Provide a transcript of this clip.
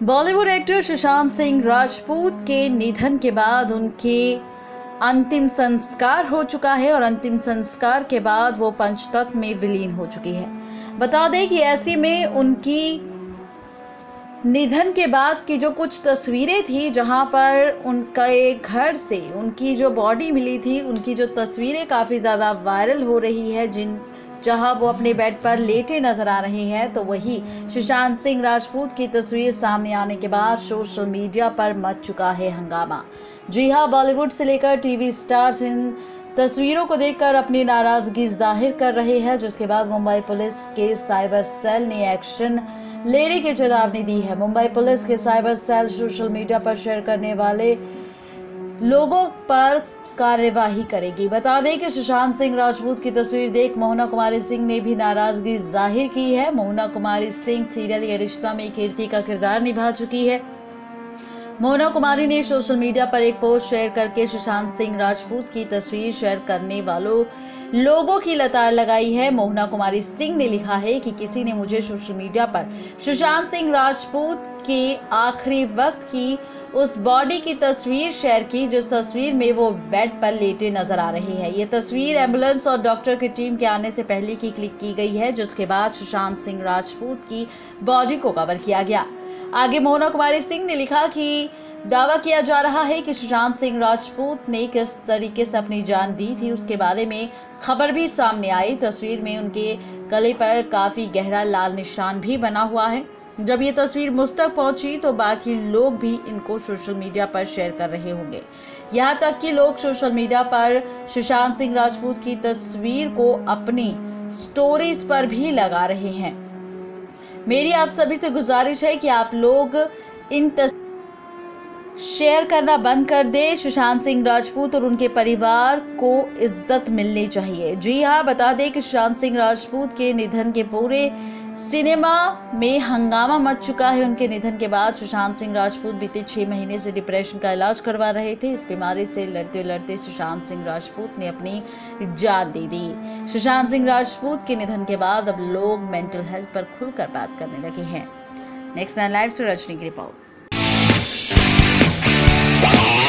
Bollywood actor Sushant Singh Rajput के निधन के बाद उनके अंतिम संस्कार हो चुका है और अंतिम संस्कार के बाद वो पंचतत्व में विलीन हो चुकी है। बता दें कि ऐसे में उनकी निधन के बाद की जो कुछ तस्वीरें थी, जहाँ पर उनके घर से उनकी जो बॉडी मिली थी, उनकी जो तस्वीरें काफ़ी ज़्यादा वायरल हो रही है, जिन जहाँ वो अपने बेड पर लेटे नज़र आ रहे हैं तो वही सुशांत सिंह राजपूत की तस्वीर सामने आने के बाद सोशल मीडिया पर मच चुका है हंगामा। जी हाँ बॉलीवुड से लेकर टीवी स्टार्स इन तस्वीरों को देखकर अपनी नाराज़गी ज़ाहिर कर रहे हैं, जिसके बाद मुंबई पुलिस के साइबर सेल ने एक्शन लेने की चेतावनी दी है। मुंबई पुलिस के साइबर सेल सोशल मीडिया पर शेयर करने वाले लोगों पर कार्यवाही करेगी। बता दें कि सुशांत सिंह राजपूत की तस्वीर देख मोहना कुमारी सिंह ने भी नाराज़गी ज़ाहिर की है। मोहना कुमारी सिंह सीरियल ये रिश्ता में कीर्ति का किरदार निभा चुकी है। मोहना कुमारी ने सोशल मीडिया पर एक पोस्ट शेयर करके सुशांत सिंह राजपूत की तस्वीर शेयर करने वालों, लोगों की लतार लगाई है। मोहना कुमारी सिंह ने लिखा है कि किसी ने मुझे सोशल मीडिया पर सुशांत सिंह राजपूत के आखिरी वक्त की उस बॉडी की तस्वीर शेयर की, जिस तस्वीर में वो बेड पर लेटे नज़र आ रही है। ये तस्वीर एंबुलेंस और डॉक्टर की टीम के आने से पहले की क्लिक की गई है, जिसके बाद सुशांत सिंह राजपूत की बॉडी को कवर किया गया। आगे मोहना कुमारी सिंह ने लिखा कि दावा किया जा रहा है कि सुशांत सिंह राजपूत ने किस तरीके से अपनी जान दी थी, उसके बारे में खबर भी सामने आई। तस्वीर में उनके गले पर काफ़ी गहरा लाल निशान भी बना हुआ है। जब ये तस्वीर मुझ तक पहुँची तो बाकी लोग भी इनको सोशल मीडिया पर शेयर कर रहे होंगे। यहाँ तक कि लोग सोशल मीडिया पर सुशांत सिंह राजपूत की तस्वीर को अपनी स्टोरीज पर भी लगा रहे हैं। मेरी आप सभी से गुजारिश है कि आप लोग इन तस... शेयर करना बंद कर दे। सुशांत सिंह राजपूत और उनके परिवार को इज़्ज़त मिलनी चाहिए। जी हाँ बता दें कि सुशांत सिंह राजपूत के निधन के पूरे सिनेमा में हंगामा मच चुका है। उनके निधन के बाद सुशांत सिंह राजपूत बीते छह महीने से डिप्रेशन का इलाज करवा रहे थे। इस बीमारी से लड़ते लड़ते सुशांत सिंह राजपूत ने अपनी जान दे दी। सुशांत सिंह राजपूत के निधन के बाद अब लोग मेंटल हेल्थ पर खुलकर बात करने लगे हैं। नेक्स्ट नाइन लाइव से रजनी की रिपोर्ट Bye.